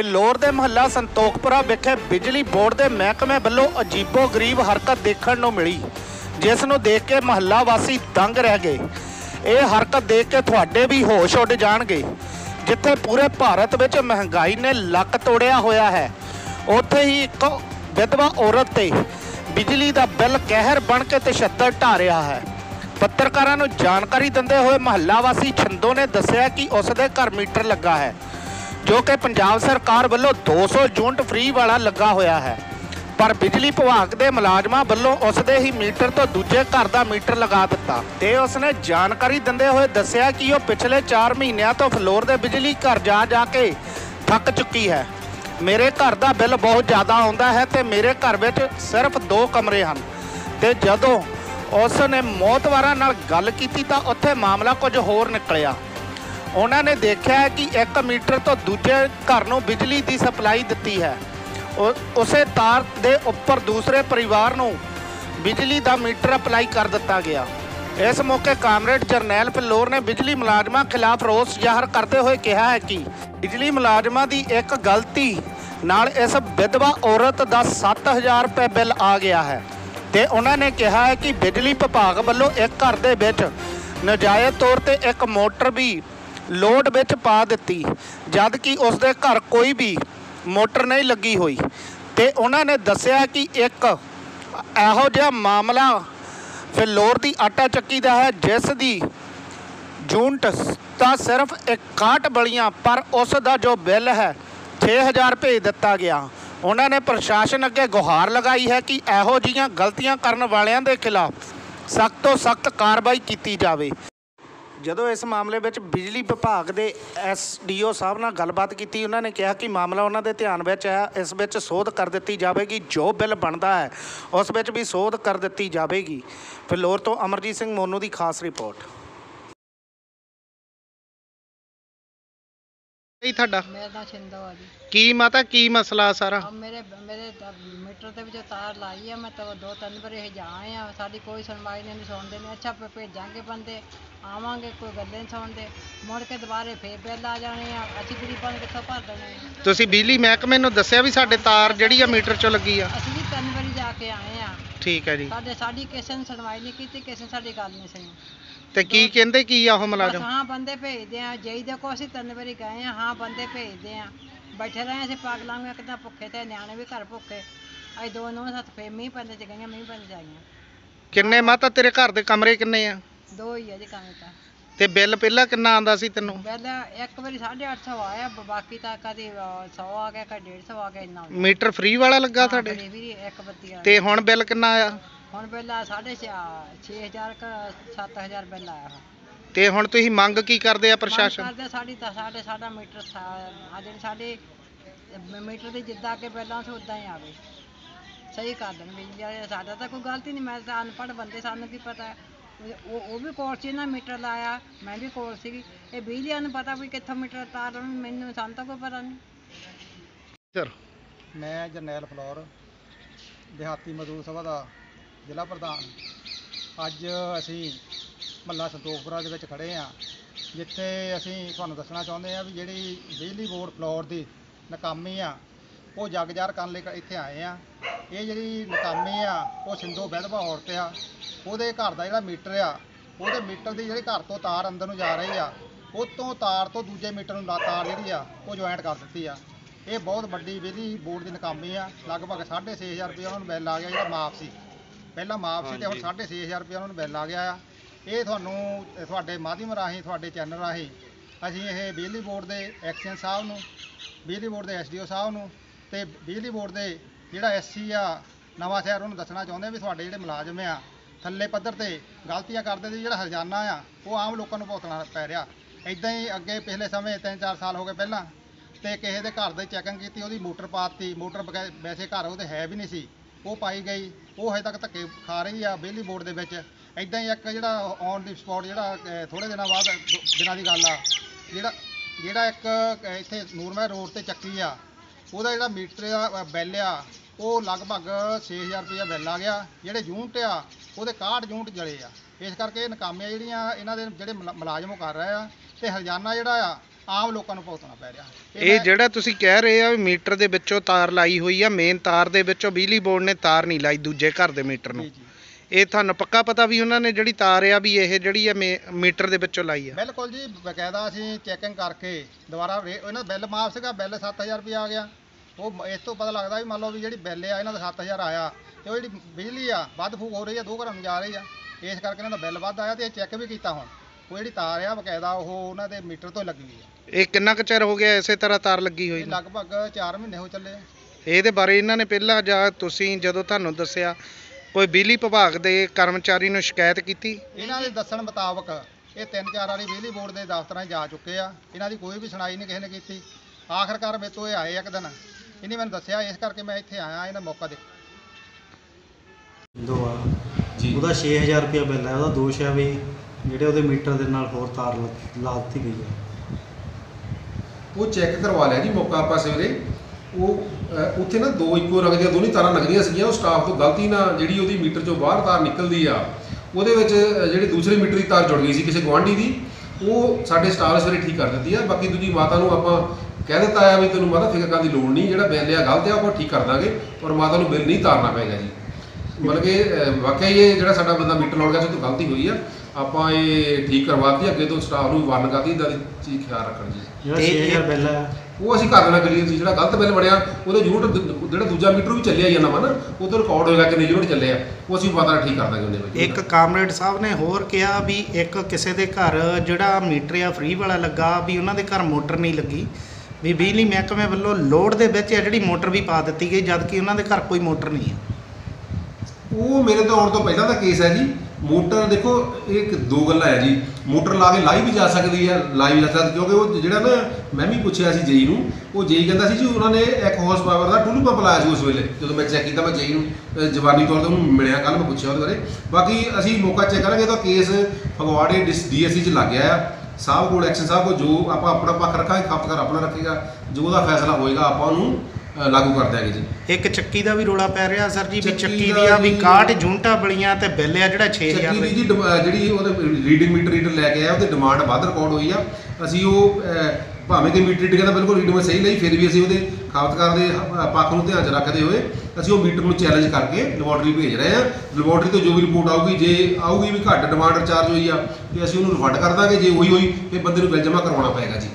ਫਿਲੌਰ ਦੇ ਮਹੱਲਾ ਸੰਤੋਖਪੁਰਾ ਵਿਖੇ ਬਿਜਲੀ ਬੋਰਡ ਦੇ ਮਹਿਕਮੇ ਵੱਲੋਂ ਅਜੀਬੋ-ਗਰੀਬ ਹਰਕਤ ਦੇਖਣ ਨੂੰ ਮਿਲੀ, ਜਿਸ ਨੂੰ ਦੇਖ ਕੇ ਮਹੱਲਾ ਵਾਸੀ ਦੰਗ ਰਹਿ ਗਏ। ਇਹ ਹਰਕਤ ਦੇਖ ਕੇ ਤੁਹਾਡੇ ਵੀ ਹੋਸ਼ ਉੱਡ ਜਾਣਗੇ, ਜਿੱਥੇ ਪੂਰੇ ਭਾਰਤ ਵਿੱਚ ਮਹਿੰਗਾਈ ਨੇ ਲੱਕ ਤੋੜਿਆ ਹੋਇਆ ਹੈ। ਉੱਥੇ ਹੀ ਇੱਕ ਵਿਧਵਾ ਔਰਤ ਤੇ ਬਿਜਲੀ ਦਾ ਬਿੱਲ ਕਹਿਰ ਬਣ ਕੇ ਤਸ਼ੱਦਦ ਢਾ ਰਿਹਾ ਹੈ। ਪੱਤਰਕਾਰਾਂ ਨੂੰ ਜਾਣਕਾਰੀ ਦਿੰਦੇ ਹੋਏ ਮਹੱਲਾ ਵਾਸੀ ਛੰਦੋ ਨੇ ਦੱਸਿਆ ਕਿ ਉਸ ਦੇ ਘਰ ਮੀਟਰ ਲੱਗਾ ਹੈ। ਜੋ ਕਿ ਪੰਜਾਬ ਸਰਕਾਰ ਵੱਲੋਂ 200 ਯੂਨਿਟ ਫ੍ਰੀ ਵਾਲਾ ਲੱਗਾ ਹੋਇਆ ਹੈ। ਪਰ ਬਿਜਲੀ ਵਿਭਾਗ ਦੇ ਮੁਲਾਜ਼ਮਾਂ ਵੱਲੋਂ ਉਸ ਦੇ ਹੀ ਮੀਟਰ ਤੋਂ ਦੂਜੇ ਘਰ ਦਾ ਮੀਟਰ ਲਗਾ ਦਿੱਤਾ ਤੇ ਉਸਨੇ ਜਾਣਕਾਰੀ ਦਿੰਦੇ ਹੋਏ ਦੱਸਿਆ ਕਿ ਉਹ ਪਿਛਲੇ 4 ਮਹੀਨਿਆਂ ਤੋਂ ਫਲੋਰ ਦੇ ਬਿਜਲੀ ਘਰ ਜਾ ਜਾ ਕੇ ਥੱਕ ਚੁੱਕੀ ਹੈ। ਮੇਰੇ ਘਰ ਦਾ ਬਿੱਲ ਬਹੁਤ ਜ਼ਿਆਦਾ ਆਉਂਦਾ ਹੈ ਤੇ ਮੇਰੇ ਘਰ ਵਿੱਚ ਸਿਰਫ 2 ਕਮਰੇ ਹਨ ਤੇ ਜਦੋਂ ਉਸ ਨੇ ਮੌਤਵਾਰਾਂ ਨਾਲ ਗੱਲ ਕੀਤੀ ਤਾਂ ਉੱਥੇ ਮਾਮਲਾ ਕੁਝ ਹੋਰ ਨਿਕਲਿਆ। ਉਹਨਾਂ ਨੇ ਦੇਖਿਆ ਹੈ ਕਿ ਇੱਕ ਮੀਟਰ ਤੋਂ ਦੂਜੇ ਘਰ ਨੂੰ ਬਿਜਲੀ ਦੀ ਸਪਲਾਈ ਦਿੱਤੀ ਹੈ। ਉਹ- ਉਸੇ ਤਾਰ ਦੇ ਉੱਪਰ ਦੂਸਰੇ ਪਰਿਵਾਰ ਨੂੰ ਬਿਜਲੀ ਦਾ ਮੀਟਰ ਅਪਲਾਈ ਕਰ ਦਿੱਤਾ ਗਿਆ। ਇਸ ਮੌਕੇ ਕਾਮਰੇਡ ਜਰਨੈਲ ਫਿਲੌਰ ਨੇ ਬਿਜਲੀ ਮੁਲਾਜ਼ਮਾਂ ਖਿਲਾਫ ਰੋਸ ਜ਼ਾਹਰ ਕਰਦੇ ਹੋਏ ਕਿਹਾ ਹੈ ਕਿ ਬਿਜਲੀ ਮੁਲਾਜ਼ਮਾਂ ਦੀ ਇੱਕ ਗਲਤੀ ਨਾਲ ਇਸ ਵਿਧਵਾ ਔਰਤ ਦਾ 7000 ਰੁਪਏ ਬਿੱਲ ਆ ਗਿਆ ਹੈ ਤੇ ਉਹਨਾਂ ਨੇ ਕਿਹਾ ਹੈ ਕਿ ਬਿਜਲੀ ਵਿਭਾਗ ਵੱਲੋਂ ਇੱਕ ਘਰ ਦੇ ਵਿੱਚ ਨਜਾਇਜ਼ ਤੌਰ ਤੇ ਇੱਕ ਮੋਟਰ ਵੀ ਲੋਡ ਵਿੱਚ ਪਾ ਦਿੱਤੀ, ਜਦ ਕਿ ਉਸ ਦੇ ਘਰ ਕੋਈ ਵੀ ਮੋਟਰ ਨਹੀਂ ਲੱਗੀ ਹੋਈ। ਤੇ ਉਹਨਾਂ ਨੇ ਦੱਸਿਆ ਕਿ ਇੱਕ ਇਹੋ ਜਿਹਾ ਮਾਮਲਾ ਫਿਲੌਰ ਦੀ ਆਟਾ ਚੱਕੀ ਦਾ ਹੈ, ਜਿਸ ਦੀ ਜੂਨਟ ਤਾਂ ਸਿਰਫ 61 ਬਲੀਆਂ, ਪਰ ਉਸ ਦਾ ਜੋ ਬਿੱਲ ਹੈ 6000 ਭੇਜ ਦਿੱਤਾ ਗਿਆ। ਉਹਨਾਂ ਨੇ ਪ੍ਰਸ਼ਾਸਨ ਅੱਗੇ ਗੁਹਾਰ ਲਗਾਈ ਹੈ ਕਿ ਇਹੋ ਜਿਹੀਆਂ ਗਲਤੀਆਂ ਕਰਨ ਵਾਲਿਆਂ ਦੇ ਖਿਲਾਫ ਸਖਤ ਤੋਂ ਸਖਤ ਕਾਰਵਾਈ ਕੀਤੀ ਜਾਵੇ। ਜਦੋਂ ਇਸ ਮਾਮਲੇ ਵਿੱਚ ਬਿਜਲੀ ਵਿਭਾਗ ਦੇ ਐਸਡੀਓ ਸਾਹਿਬ ਨਾਲ ਗੱਲਬਾਤ ਕੀਤੀ, ਉਹਨਾਂ ਨੇ ਕਿਹਾ ਕਿ ਮਾਮਲਾ ਉਹਨਾਂ ਦੇ ਧਿਆਨ ਵਿੱਚ ਹੈ, ਇਸ ਵਿੱਚ ਸੋਧ ਕਰ ਦਿੱਤੀ ਜਾਵੇਗੀ, ਜੋ ਬਿੱਲ ਬਣਦਾ ਹੈ, ਉਸ ਵਿੱਚ ਵੀ ਸੋਧ ਕਰ ਦਿੱਤੀ ਜਾਵੇਗੀ। ਫਿਲੌਰ ਤੋਂ ਅਮਰਜੀਤ ਸਿੰਘ ਮੋਨੂ ਦੀ ਖਾਸ ਰਿਪੋਰਟ। ਇਹ ਤੁਹਾਡਾ? ਮੇਰਾ ਨਾਂ ਛਿੰਦੋ ਆ ਜੀ। ਕੀ ਮਾਤਾ ਕੀ ਮਸਲਾ ਸਾਰਾ? ਆ ਮੇਰੇ ਮੇਰੇ ਤਾਂ ਮੀਟਰ ਦੇ ਵਿੱਚ ਤਾਰ ਲਾਈ ਆ ਮੈਂ ਤਾਂ ਦੋ ਤਿੰਨ ਵਾਰੀ ਇਹ ਜਾ ਆਏ ਆ। ਸਾਡੀ ਕੋਈ ਸੁਣਵਾਈ ਨਹੀਂ ਸੁਣਦੇ ਨੇ ਅੱਛਾ ਭੇ- ਭੇਜਾਂਗੇ ਬੰਦੇ ਆਵਾਂਗੇ ਕੋਈ ਗੱਲੇ ਨਹੀਂ ਸੁਣਦੇ ਮੁੜ ਕੇ ਦੁਬਾਰੇ ਫੇਰ ਬਿੱਲ ਆ ਜਾਣੇ ਆ। ਅਸੀਂ ਗਰੀਬਾਂ ਨੂੰ ਕਿੱਥੋਂ ਭਰ ਦੇਣੇ? ਆ? ਤੁਸੀਂ ਬਿਜਲੀ ਮਹਿਕਮੇ ਨੂੰ ਦੱਸਿਆ ਵੀ ਸਾਡੇ ਤਾਰ ਜਿਹੜੀ ਆ ਮੀਟਰ 'ਚੋਂ ਲੱਗੀ ਆ? ਅਸੀਂ ਵੀ ਤਿੰਨ ਵਾਰੀ ਜਾ ਕੇ ਆਏ ਆ। ਠੀਕ ਹੈ ਜੀ। ਸਾਡੇ ਸਾਡੀ ਕਿਸੇ ਨੇ ਸੁਣਵਾਈ ਨਹੀਂ ਕੀਤੀ ਕਿਸੇ ਨੇ ਸਾਡੀ ਗੱਲ ਨਹੀਂ ਸੁਣੀ। ਤੇ ਕੀ ਕਹਿੰਦੇ ਕੀ ਆ ਉਹ ਮੁਲਾਜ਼ਮ? ਹਾਂ ਬੰਦੇ ਭੇਜਦੇ ਆ ਜਈ ਦੇ ਕੋ ਅਸੀਂ ਤਿੰਨ ਵਾਰੀ ਗਏ ਆ ਹਾਂ ਬੰਦੇ ਭੇਜਦੇ ਆ। ਬੈਠੇ ਰਹੇ ਅਸੀਂ ਪਾਗਲਾਂ ਨੂੰ ਕਿਦਾਂ ਭੁੱਖੇ ਤੇ ਨਿਆਣੇ ਵੀ ਘਰ ਭੁੱਖੇ। ਅਸੀਂ ਦੋ ਨੌ ਸੱਤ ਫੇ ਮੀਂਹ ਪੈਂਦੇ ਚ ਗਈਆਂ ਮੀਂਹ ਪੈਂਦੇ ਚ ਆਈਆਂ। ਕਿੰਨੇ ਮਾਤਾ ਤੇਰੇ ਘਰ ਦੇ ਕਮਰੇ ਕਿੰਨੇ ਆ? ਦੋ ਹੀ ਆ ਜੀ ਕੰਮ ਤਾਂ। ਤੇ ਬਿੱਲ ਪਹਿਲਾਂ ਕਿੰਨਾ ਆਂਦਾ ਸੀ ਤੈਨੂੰ? ਪਹਿਲਾਂ ਇੱਕ ਵਾਰੀ 850 ਆਇਆ ਬ- ਬਾਕੀ ਤਾਂ ਕਦੇ 100 ਆ ਗਿਆ ਕਦੇ 150 ਆ ਗਿਆ ਇੰਨਾ ਮੀਟਰ ਫ੍ਰੀ ਵਾਲਾ ਲੱਗਾ ਤੁਹਾਡੇ? ਇੱਕ ਬੱਤੀ ਆ ਤੇ ਹੁਣ ਬਿੱਲ ਕਿੰਨਾ ਆਇਆ? ਹੁਣ ਪਹਿਲਾਂ 6500 ਕ 7000 ਬਿੱਲ ਆਇਆ ਵਾ। ਤੇ ਹੁਣ ਤੁਸੀਂ ਮੰਗ ਕੀ ਕਰਦੇ ਆ ਪ੍ਰਸ਼ਾਸਨ? ਕਰਦੇ ਸਾਡੀ ਤਾਂ ਸਾਡੇ ਸਾਡਾ ਮੀਟਰ ਸਾ- ਆ ਜਿਹੜੀ ਸਾਡੇ ਮ- ਮੀਟਰ ਦੇ ਜਿੱਦਾਂ ਕਿ ਪਹਿਲਾਂ ਸੀ ਉਦਾਂ ਹੀ ਆਵੇ। ਸਹੀ ਕਰ ਦੇਣ ਬਿਜਲੀ ਵਾਲੇ ਸਾਡਾ ਤਾਂ ਕੋਈ ਗਲਤੀ ਨਹੀਂ ਮੈਂ ਤਾਂ ਅਨਪੜ੍ਹ ਬੰਦੇ ਸਾਨੂੰ ਕੀ ਪਤਾ। ਹੈ। ਉਹ ਉਹ ਵੀ ਕੋਲ ਸੀ ਨਾ ਮੀਟਰ ਲਾਇਆ ਮੈਂ ਵੀ ਕੋਲ ਸੀਗੀ ਇਹ ਬਿਜਲੀਆਂ ਨੂੰ ਪਤਾ ਵੀ ਕਿੱਥੋਂ ਮੀਟਰ ਤਾਰਨ ਮੈਨੂੰ ਸਾਨੂੰ ਤਾਂ ਕੋਈ ਪਤਾ ਨਹੀਂ। ਸਰ ਮੈਂ ਜਰਨੈਲ ਫਲੋਰ ਦਿਹਾਤੀ ਮਜ਼ਦੂਰ ਸਭਾ ਦਾ ਜ਼ਿਲ੍ਹਾ ਪ੍ਰਧਾਨ। ਅੱਜ ਅਸੀਂ ਮੱਲਾ ਸੰਤੋਖਪੁਰਾ ਦੇ ਵਿੱਚ ਖੜੇ ਆ ਜਿੱਥੇ ਅਸੀਂ ਤੁਹਾਨੂੰ ਦੱਸਣਾ ਚਾਹੁੰਦੇ ਆ ਵੀ ਜਿਹੜੀ ਬਿਜਲੀ ਬੋਰਡ ਫਲੋਰ ਦੀ ਨਾਕਾਮੀ ਆ, ਉਹ ਜਗਜਾਰ ਕਰਨ ਲਈ ਇੱਥੇ ਆਏ ਆ ਇਹ ਜਿਹੜੀ ਨਾਕਾਮੀ ਆ, ਉਹ ਸਿੰਧੋ ਵਿਧਵਾ ਔਰਤ ਆ। ਉਹਦੇ ਘਰ ਦਾ ਜਿਹੜਾ ਮੀਟਰ ਆ, ਉਹਦੇ ਮੀਟਰ ਦੀ ਜਿਹੜੀ ਘਰ ਤੋਂ ਤਾਰ ਅੰਦਰ ਨੂੰ ਜਾ ਰਹੀ ਆ ਉਹ ਤੋਂ ਤਾਰ ਤੋਂ ਦੂਜੇ ਮੀਟਰ ਨੂੰ ਲਾ- ਤਾਰ ਜਿਹੜੀ ਆ, ਉਹ ਜੁਆਇੰਟ ਕਰ ਦਿੱਤੀ ਆ। ਇਹ ਬਹੁਤ ਵੱਡੀ ਬਿਜਲੀ ਬੋਰਡ ਦੀ ਨਕਾਮੀ ਆ। ਲਗਭਗ 6500 ਰੁਪਏ ਉਹਨਾਂ ਨੂੰ ਬਿੱਲ ਆ ਗਿਆ, ਜਿਹੜਾ ਮਾਫ ਸੀ। ਪਹਿਲਾਂ ਮਾਫ ਸੀ ਤੇ ਹੁਣ 6500 ਰੁਪਏ ਉਹਨਾਂ ਨੂੰ ਬਿੱਲ ਆ ਗਿਆ ਆ। ਇਹ ਤੁਹਾਨੂੰ ਤੁਹਾਡੇ ਮਾਧਿਅਮ ਰਾਹੀਂ ਤੁਹਾਡੇ ਚੈਨਲ ਰਾਹੀਂ ਅਸੀਂ ਇਹ ਬਿਜਲੀ ਬੋਰਡ ਦੇ ਐਕਸ਼ਨ ਸਾਹਿਬ ਨੂੰ ਬਿਜਲੀ ਬੋਰਡ ਦੇ ਐਸਡੀਓ ਸਾਹਿਬ ਨੂੰ ਤੇ ਬਿਜਲੀ ਬੋਰਡ ਦੇ ਜਿਹੜਾ ਐਸਸੀ ਆ ਨਵਾਂ ਸ਼ਹਿਰ ਉਹਨੂੰ ਦੱਸਣਾ ਚਾਹੁੰਦੇ ਆ ਵੀ ਤੁਹਾਡੇ ਜਿਹੜੇ ਮੁਲਾਜ਼ਮ ਆ ਥੱਲੇ ਪੱਧਰ ਤੇ ਗਲਤੀਆਂ ਕਰਦੇ ਦੀ ਜਿਹੜਾ ਹਰਜਾਨਾ ਆ ਉਹ ਆਮ ਲੋਕਾਂ ਨੂੰ ਭੁਗਤਣਾ ਪੈ ਰਿਹਾ। ਇਦਾਂ ਹੀ ਅੱਗੇ ਪਿਛਲੇ ਸਮੇਂ 3-4 ਸਾਲ ਹੋ ਗਏ ਪਹਿਲਾਂ ਤੇ ਕਿਸੇ ਦੇ ਘਰ ਦੇ ਚੈਕਿੰਗ ਕੀਤੀ ਉਹਦੀ ਮੋਟਰ ਪਾਤੀ ਮੋਟਰ ਵੈਸੇ ਘਰ ਉਹਦੇ ਹੈ ਵੀ ਨਹੀਂ ਸੀ ਉਹ ਪਾਈ ਗਈ। ਉਹ ਹਜੇ ਤੱਕ ਧੱਕੇ ਖਾ ਰਹੀ ਆ ਬਿਜਲੀ ਬੋਰਡ ਦੇ ਵਿੱਚ। ਇਦਾਂ ਹੀ ਇੱਕ ਜਿਹੜਾ ਔਨ ਦੀ ਸਪੌਟ ਜਿਹੜਾ ਥੋੜੇ ਦਿਨਾਂ ਬਾਅਦ, ਦੋ- ਦਿਨਾਂ ਦੀ ਗੱਲ ਆ। ਜਿਹੜਾ ਜਿਹੜਾ ਇੱਕ ਇੱਥੇ ਨੂਰਮਹਿਰ ਰੋਡ ਤੇ ਚੱਕੀ ਆ, ਉਹਦਾ ਜਿਹੜਾ ਮੀਟਰ ਆ ਬਿੱਲ ਆ, ਉਹ ਲਗਭਗ 6000 ਰੁਪਇਆ ਬਿੱਲ ਆ ਗਿਆ। ਜਿਹੜੇ ਯੂਨਿਟ ਆ, ਉਹਦੇ 61 ਯੂਨਿਟ ਜਲੇ ਆ। ਇਸ ਕਰਕੇ ਇਹ ਨਾਕਾਮੀਆਂ ਜਿਹੜੀਆਂ, ਇਹਨਾਂ ਦੇ ਜਿਹੜੇ ਮੁਲਾ- ਮੁਲਾਜ਼ਮ ਉਹ ਕਰ ਰਹੇ ਆ। ਤੇ ਹਰਜਾਨਾ ਜਿਹੜਾ ਆ ਆਮ ਲੋਕਾਂ ਨੂੰ ਭੁਗਤਣਾ ਪੈ ਰਿਹਾ। ਇਹ ਮੈਂ- ਜਿਹੜਾ ਤੁਸੀਂ ਕਹਿ ਰਹੇ ਆ ਵੀ ਮੀਟਰ ਦੇ ਵਿੱਚੋਂ ਤਾਰ ਲਾਈ ਹੋਈ ਆ ਮੇਨ ਤਾਰ ਦੇ ਵਿੱਚੋਂ ਬਿਜਲੀ ਬੋਰਡ ਨੇ ਤਾਰ ਨਹੀਂ ਲਾਈ ਦੂਜੇ ਘਰ ਦੇ ਮੀਟਰ ਨੂੰ। ਜੀ ਇਹ ਤੁਹਾਨੂੰ ਪੱਕਾ ਪਤਾ ਵੀ ਉਹਨਾਂ ਨੇ ਜਿਹੜੀ ਤਾਰ ਆ ਵੀ ਇਹ ਜਿਹੜੀ ਆ ਮੇ- ਮੀਟਰ ਦੇ ਵਿੱਚੋਂ ਲਾਈ ਆ? ਬਿਲਕੁਲ ਜੀ ਬਕਾਇਦਾ ਅਸੀਂ ਚੈਕਿੰਗ ਕਰਕੇ ਦੁਬਾਰਾ ਰੇ- ਇਹਨਾਂ ਦਾ ਬਿੱਲ ਮਾਫ ਸੀਗਾ ਬਿੱਲ 7000 ਰੁਪਏ ਆ ਗਿਆ। ਉਹ ਮ- ਇਸ ਤੋਂ ਪਤਾ ਲੱਗਦਾ ਵੀ ਮੰਨ ਲਓ ਵੀ ਜਿਹੜੀ ਬਿੱਲ ਆ ਇਹਨਾਂ ਦਾ 7000 ਆਇਆ ਤੇ ਉਹ ਜਿਹੜੀ ਬਿਜਲੀ ਆ ਵੱਧ ਫੂਕ ਹੋ ਰਹੀ ਆ ਦੋ ਘਰਾਂ ਨੂੰ ਜਾ ਰਹੀ ਆ। ਇਸ ਕਰਕੇ ਇਹਨਾਂ ਦਾ ਬਿੱਲ ਵੱਧ ਆਇਆ ਤੇ ਇਹ ਚੈੱਕ ਵੀ ਕੀਤਾ ਹੁਣ। ਉਹ ਜਿਹੜੀ ਤਾਰ ਆ ਬਕਾਇਦਾ ਉਹ ਉਹਨਾਂ ਦੇ ਮੀਟਰ ਤੋਂ ਲੱਗੀ ਹੋਈ ਆ। ਇਹ ਕਿੰਨਾ ਕੁ ਚਿਰ ਹੋ ਗਿਆ ਇਸੇ ਤਰ੍ਹਾਂ ਤਾਰ ਲੱਗੀ ਹੋਈ ਇਹ ਨੂੰ? ਲਗਭਗ 4 ਮਹੀਨੇ ਹੋ ਚੱਲੇ ਆ। ਇਹਦੇ ਬਾਰੇ ਇਹਨਾਂ ਨੇ ਪਹਿਲਾਂ ਜਾਂ ਤੁਸੀਂ ਜਦੋਂ ਤੁਹਾਨੂੰ ਦੱਸਿਆ ਕੋਈ ਬਿਜਲੀ ਵਿਭਾਗ ਦੇ ਕਰਮਚਾਰੀ ਨੂੰ ਸ਼ਿਕਾਇਤ ਕੀਤੀ? ਇਹਨਾਂ ਦੇ ਦੱਸਣ ਮੁਤਾਬਕ ਇਹ ਤਿੰਨ ਚਾਰ ਵਾਰੀ ਬਿਜਲੀ ਬੋਰਡ ਦੇ ਦਫ਼ਤਰਾਂ 'ਚ ਜਾ ਚੁੱਕੇ ਆ। ਇਹਨਾਂ ਦੀ ਕੋਈ ਵੀ ਸੁਣਾਈ ਨਹੀਂ ਕਿਸੇ ਨੇ ਕੀਤੀ। ਆਖਰਕਾਰ ਮੇਰੇ ਤੋਂ ਇਹ ਆਏ ਇੱਕ ਦਿਨ। ਇਹਨੇ ਮੈਨੂੰ ਦੱਸਿਆ ਇਸ ਕਰਕੇ ਮੈਂ ਇੱਥੇ ਆਇਆ ਇਹਨਾਂ ਮੌਕਾ ਦੇ ਦੋ ਆ। ਜੀ। ਉਹਦਾ 6000 ਰੁਪਇਆ ਬਿੱਲ ਹੈ ਉਹਦਾ ਦੋਸ਼ ਹੈ ਵੀ ਜਿਹੜੇ ਉਹਦੇ ਮੀਟਰ ਦੇ ਨਾਲ ਹੋਰ ਤਾਰ ਲ- ਲਾ ਦਿੱਤੀ ਗਈ ਹੈ। ਉਹ ਚੈੱਕ ਕਰਵਾ ਲਿਆ ਜੀ ਮੌਕਾ ਆਪਾਂ ਸਵੇਰੇ। ਉਹ ਅ, ਉੱਥੇ ਨਾ ਦੋ ਇੱਕੋ ਰੰਗ ਦੀਆਂ ਦੋਨੇ ਤਾਰਾਂ ਲੱਗਦੀਆਂ ਸੀਗੀਆਂ। ਉਹ ਸਟਾਫ ਤੋਂ ਗਲਤੀ ਨਾਲ ਜਿਹੜੀ ਉਹਦੀ ਮੀਟਰ ਚੋਂ ਬਾਹਰ ਤਾਰ ਨਿਕਲਦੀ ਆ ਉਹਦੇ ਵਿੱਚ ਅ, ਜਿਹੜੀ ਦੂਸਰੇ ਮੀਟਰ ਦੀ ਤਾਰ ਜੁੜ ਗਈ ਸੀ ਕਿਸੇ ਗੁਆਂਢੀ ਦੀ ਉਹ ਸਾਡੇ ਸਟਾਫ ਨੇ ਸਵੇਰੇ ਠੀਕ ਕਰ ਦਿੱਤੀ ਆ। ਬਾਕੀ ਦੂਜੀ ਮਾਤਾ ਨੂੰ ਆਪਾਂ ਕਹਿ ਦਿੱਤਾ ਆ ਵੀ ਤੈਨੂੰ ਮਾਤਾ ਫਿਕਰ ਕਰਨ ਦੀ ਲੋੜ ਨਹੀਂ ਜਿਹੜਾ ਬਿੱਲ ਆ ਗਲਤ ਆ ਆਪਾਂ ਠੀਕ ਕਰ ਦਾਂਗੇ ਔਰ ਮਾਤਾ ਨੂੰ ਬਿੱਲ ਨਹੀਂ ਤਾਰਨਾ ਪਏਗਾ ਜੀ। ਮਤਲਬ ਕਿ ਅ, ਵਾਕਿਆ ਹੀ ਇਹ ਜਿਹੜਾ ਸਾਡਾ ਬੰਦਾ ਮੀਟਰ ਲਾਉਣ ਗਿਆ ਸੀ ਉਹ ਤੋਂ ਗਲਤੀ ਹੋਈ ਆ। ਆਪਾਂ ਇਹ ਠੀਕ ਕਰਵਾਤੀ ਅੱਗੇ ਤੋਂ ਸਟਾਫ ਨੂੰ ਵਾਰਨ ਕਰਤੀ ਇਦਾਂ ਦੀ ਚੀਜ਼ ਖਿਆਲ ਰੱਖਣ ਜੀ। ਜਿਹੜਾ ਇਹ- 6000 ਬਿੱਲ ਹੈ ਉਹ ਅਸੀਂ ਕਰ ਦੇਣਾ ਕਲੀਅਰ ਸੀ ਜਿਹੜਾ ਗਲਤ ਬਿੱਲ ਬਣਿਆ ਉਹਦੇ ਯੂਨਿਟ ਜਿਹੜਾ ਦੂਜਾ ਮੀਟਰ ਵੀ ਚੱਲਿਆ ਆ ਨਵਾਂ ਨਾ ਉਹ ਤੋਂ ਰਿਕਾਰਡ ਹੋਏਗਾ ਕਿੰਨੇ ਯੂਨਿਟ ਚੱਲੇ ਆ ਉਹ ਅਸੀਂ ਪਤਾ ਠੀਕ ਕਰ ਦਾਂਗੇ ਉਹਨੇ ਵਿੱਚ ਇੱਕ ਕਾਮਰੇਡ ਸਾਹਿਬ ਨੇ ਹੋਰ ਕਿਹਾ ਵੀ ਇੱਕ ਕਿਸੇ ਦੇ ਘਰ ਜਿਹੜਾ ਮੀਟਰ ਆ ਫ੍ਰੀ ਵਾਲਾ ਲੱਗਾ ਵੀ ਉਹਨਾਂ ਦੇ ਘਰ ਮੋਟਰ ਨਹੀਂ ਲੱਗੀ। ਵੀ ਬਿਜਲੀ ਮਹਿਕਮੇ ਵੱਲੋਂ ਲੋਡ ਦੇ ਵਿੱਚ ਆ ਜਿਹੜੀ ਮੋਟਰ ਵੀ ਪਾ ਦਿੱਤੀ ਗਈ ਜਦ ਕਿ ਉਹਨਾਂ ਦੇ ਘਰ ਕੋਈ ਮੋਟਰ ਨਹੀਂ ਹੈ ਉਹ ਮੇਰੇ ਤੋਂ ਆਉਣ ਤੋਂ ਪਹਿਲਾਂ ਦਾ ਕੇਸ ਹੈ ਜੀ। ਮੋਟਰ ਦੇਖੋ, ਇਹ ਇੱਕ ਦੋ ਗੱਲਾਂ ਹੈ ਜੀ। ਮੋਟਰ ਲਾ ਕੇ ਲਾਈ ਵੀ ਜਾ ਸਕਦੀ ਹੈ ਲਾਈ ਵੀ ਜਾ ਸਕਦੀ ਕਿਉਂਕਿ ਉਹ ਜਿਹੜਾ ਨਾ ਮੈਂ ਵੀ ਪੁੱਛਿਆ ਸੀ ਜੇਈ ਨੂੰ, ਉਹ ਜੇਈ ਕਹਿੰਦਾ ਸੀ ਜੀ, ਉਹਨਾਂ ਨੇ ਇੱਕ ਹਾਰਸ ਪਾਵਰ ਦਾ ਟੂਲੂ ਪੰਪ ਲਾਇਆ ਸੀ ਉਸ ਵੇਲੇ। ਜਦੋਂ ਮੈਂ ਚੈੱਕ ਕੀਤਾ, ਮੈਂ ਜੇਈ ਨੂੰ ਜਵਾਨੀ ਤੌਰ ਤੇ ਉਹਨੂੰ ਮਿਲਿਆ ਕੱਲ ਮੈਂ ਪੁੱਛਿਆ ਉਹਦੇ ਬਾਰੇ। ਬਾਕੀ ਅਸੀਂ ਮੌਕਾ ਚੈੱਕ ਕਰਾਂਗੇ, ਤਾਂ ਕੇਸ ਫਗਵਾੜੇ ਡੀਐਸਸੀ 'ਚ ਲੱਗ ਗਿਆ ਆ। ਸਾਹਿਬ ਕੋਲ ਐਕਸ਼ਨ ਸਾਹਿਬ ਕੋਲ ਜੋ ਆਪਾਂ ਆਪਣਾ ਪੱਖ ਰੱਖਾਂਗੇ, ਖਪਤਕਾਰ ਆਪਣਾ ਰੱਖੇਗਾ। ਜੋ ਉਹਦਾ ਫੈਸਲਾ ਹੋਏਗਾ ਆਪਾਂ ਉਹਨੂੰ ਅ, ਲਾਗੂ ਕਰ ਦਿਆਂਗੇ ਜੀ। ਇੱਕ ਚੱਕੀ ਦਾ ਵੀ ਰੋਲਾ ਪੈ ਰਿਹਾ ਸਰ ਜੀ ਵੀ ਚੱਕੀ ਚੱਕੀ ਦਾ ਦੀਆਂ ਵੀ ਜੀ- 61 ਜੂਨਟਾਂ ਬਲੀਆਂ ਤੇ ਬਿੱਲ ਆ ਜਿਹੜਾ 6000 ਚੱਕੀ ਦੀ ਦਾ ਜੀ ਡਿਮ- ਅਹ ਜਿਹੜੀ ਉਹਦੇ ਰੀਡਿੰਗ ਮੀਟਰ ਰੀਡਰ ਲੈ ਕੇ ਆਇਆ ਉਹਦੇ ਡਿਮਾਂਡ ਵੱਧ ਰਿਕਾਰਡ ਹੋਈ ਆ। ਅਸੀਂ ਉਹ ਭਾਵੇਂ ਕਿ ਮੀਟਰ ਰੀਡਰ ਕਹਿੰਦਾ ਬਿਲਕੁਲ ਰੀਡਿੰਗ ਸਹੀ ਲਈ ਫਿਰ ਵੀ ਅਸੀਂ ਉਹਦੇ ਖਪਤਕਾਰ ਦੇ ਪੱਖ ਨੂੰ ਧਿਆਨ 'ਚ ਰੱਖਦੇ ਹੋਏ ਅਸੀਂ ਉਹ ਮੀਟਰ ਨੂੰ ਚੈਲੰਜ ਕਰਕੇ ਲੈਬੋਰਟਰੀ ਭੇਜ ਰਹੇ ਹਾਂ ਲੈਬੋਰਟਰੀ ਤੋਂ ਜੋ ਵੀ ਰਿਪੋਰਟ ਆਊਗੀ ਜੇ ਆਊਗੀ ਵੀ ਘੱਟ ਡਿਮਾਂਡ ਚਾਰਜ ਹੋਈ ਆ ਤੇ ਅਸੀਂ ਉਹਨੂੰ ਰਿਫੰਡ ਕਰ ਦਾਂਗੇ। ਜੇ ਉਹੀ ਹੋਈ ਫਿਰ ਬੰਦੇ ਨੂੰ ਬਿੱਲ ਜਮ੍ਹਾਂ ਕਰਵਾਉਣਾ ਪਏਗਾ ਜੀ।